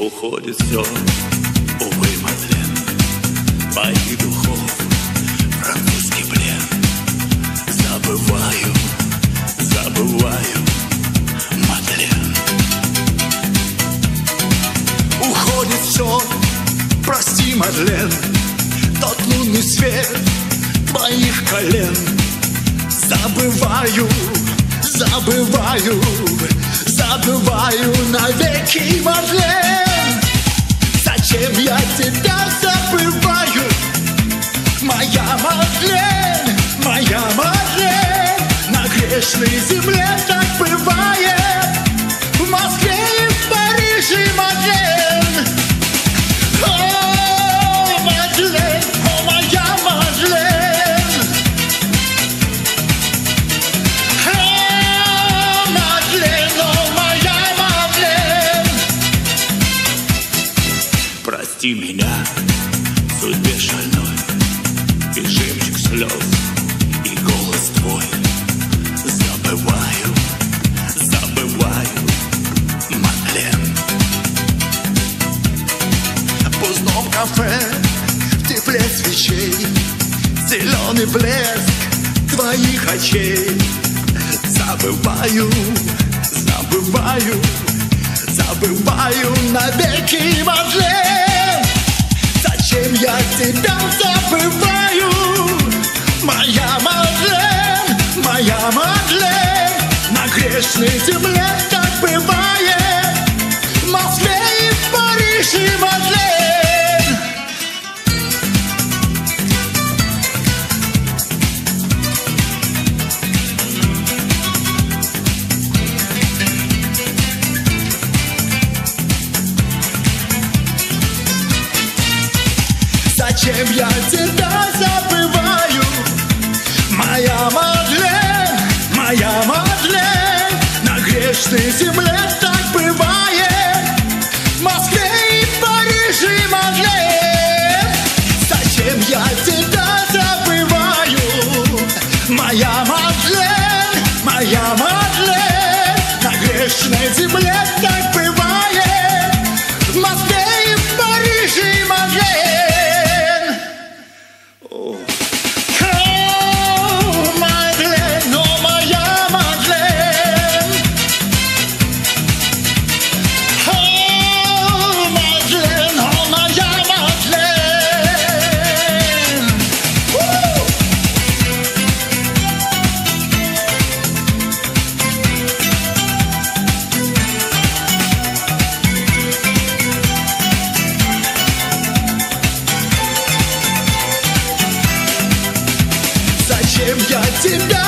уходит все, увы, Мадлен, моих духов, французский плен. Забываю, забываю, Мадлен. Уходит все, прости, Мадлен, тот лунный свет моих колен. Забываю, забываю, забываю навеки, Мадлен. Я тебя забываю, моя Мадлен, моя Мадлен? На грешной земле так бывает, Прости меня, судьбе шальной, И жемчуг слез, и голос твой. Забываю, забываю, Мадлен. В пустом кафе, в тепле свечей, Зеленый блеск твоих очей. Забываю, забываю, забываю навеки, Мадлен. Зачем я тебя забываю, моя Мадлен, моя Мадлен? На грешной земле так бывает, Москве и в Париже, Мадлен. Я тебя забываю, моя Мадлен, моя Мадлен, на грешной земле Sit.